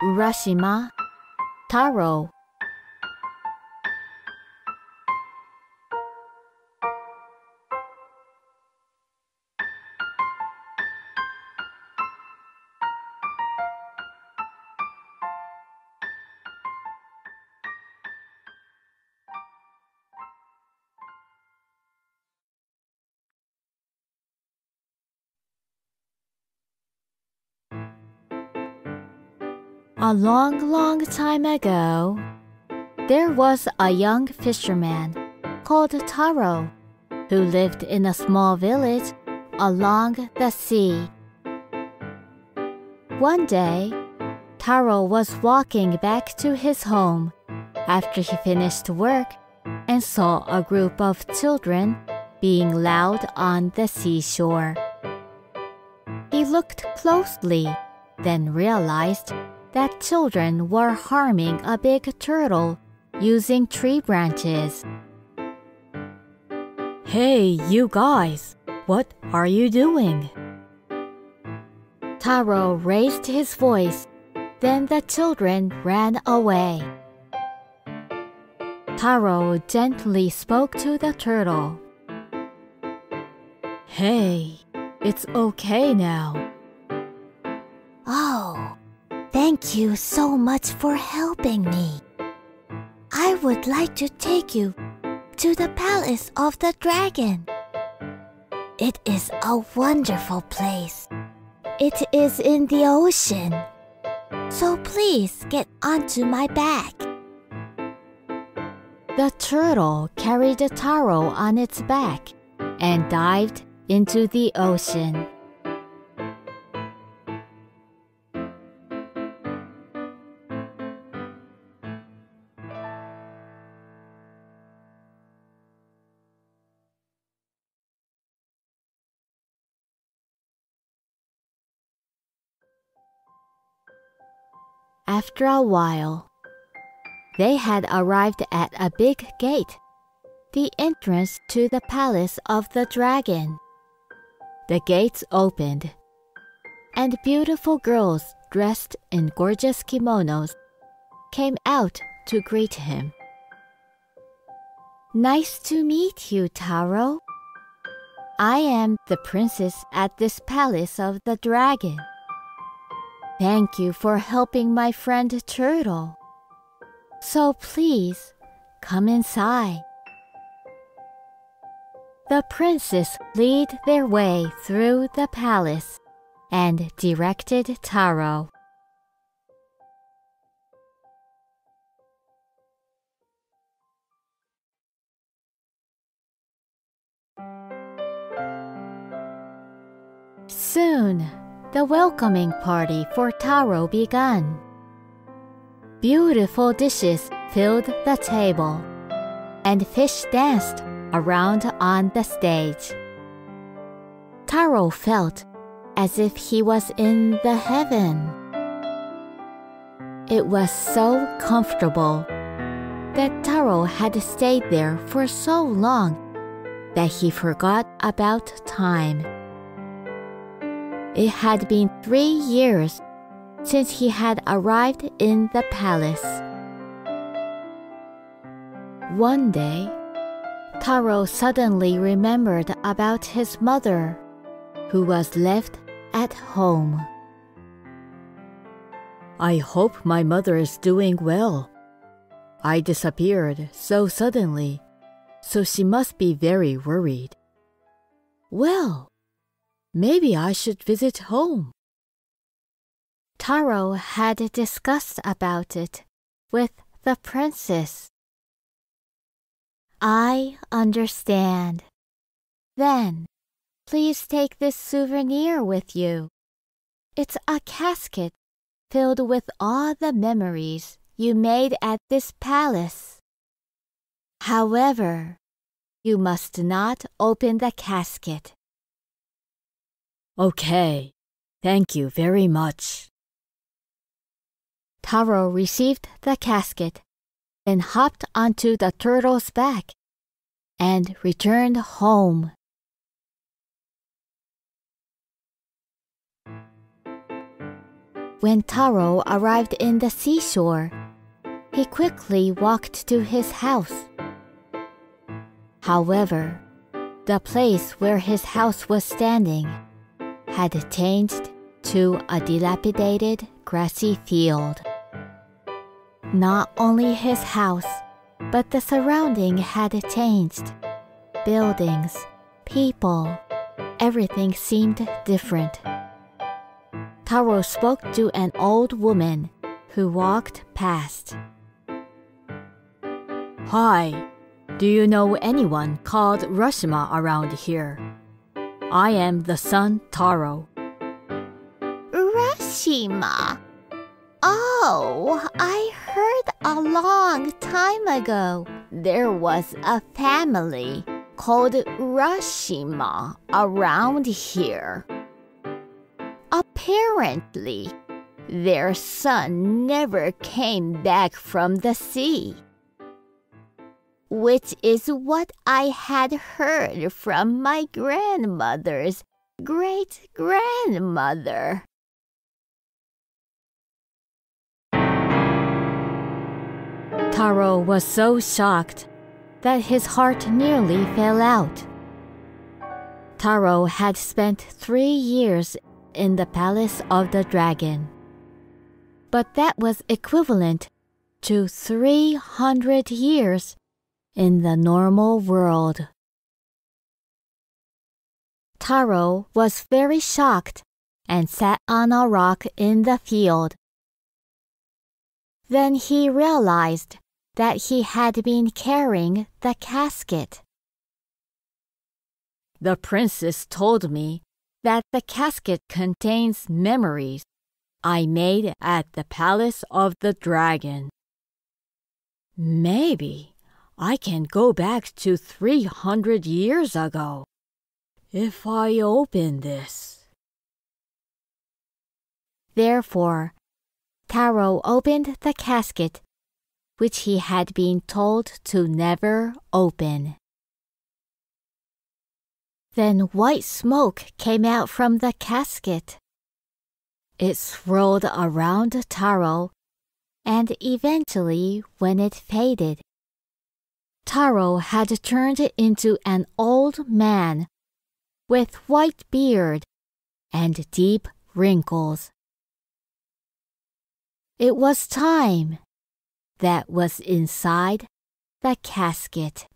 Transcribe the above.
Urashima, Taro. A mm-hmm. long, long time ago, there was a young fisherman called Taro who lived in a small village along the sea. One day, Taro was walking back to his home after he finished work and saw a group of children being loud on the seashore. He looked closely, then realized that children were harming a big turtle using tree branches. Hey, you guys, what are you doing? Taro raised his voice, then the children ran away. Taro gently spoke to the turtle. Hey, it's okay now. Oh, thank you so much for helping me. I would like to take you to the palace of the dragon. It is a wonderful place. It is in the ocean. So please get onto my back. The turtle carried Taro on its back and dived into the ocean. After a while, they had arrived at a big gate, the entrance to the palace of the dragon. The gates opened, and beautiful girls dressed in gorgeous kimonos came out to greet him. Nice to meet you, Taro. I am the princess at this palace of the dragon. Thank you for helping my friend Turtle. So please, come inside. The princes lead their way through the palace and directed Taro. Soon, the welcoming party for Taro began. Beautiful dishes filled the table, and fish danced around on the stage. Taro felt as if he was in the heaven. It was so comfortable that Taro had stayed there for so long that he forgot about time. It had been three years since he had arrived in the palace. One day, Taro suddenly remembered about his mother, who was left at home. I hope my mother is doing well. I disappeared so suddenly, so she must be very worried. Well, maybe I should visit home. Taro had discussed about it with the princess. I understand. Then, please take this souvenir with you. It's a casket filled with all the memories you made at this palace. However, you must not open the casket. Okay, thank you very much. Taro received the casket, then hopped onto the turtle's back and returned home. When Taro arrived in the seashore, he quickly walked to his house. However, the place where his house was standing had changed to a dilapidated grassy field. Not only his house, but the surrounding had changed. Buildings, people, everything seemed different. Taro spoke to an old woman who walked past. Hi, do you know anyone called Urashima around here? I am the son Taro. Urashima? Oh, I heard a long time ago there was a family called Urashima around here. Apparently, their son never came back from the sea. Which is what I had heard from my grandmother's great grandmother. Taro was so shocked that his heart nearly fell out. Taro had spent three years in the palace of the dragon. But that was equivalent to 300 years in the normal world. Taro was very shocked and sat on a rock in the field. Then he realized that he had been carrying the casket. The princess told me that the casket contains memories I made at the Palace of the Dragon. Maybe I can go back to 300 years ago if I open this. Therefore, Taro opened the casket, which he had been told to never open. Then white smoke came out from the casket. It swirled around Taro, and eventually, when it faded, Taro had turned into an old man with white beard and deep wrinkles. It was time that was inside the casket.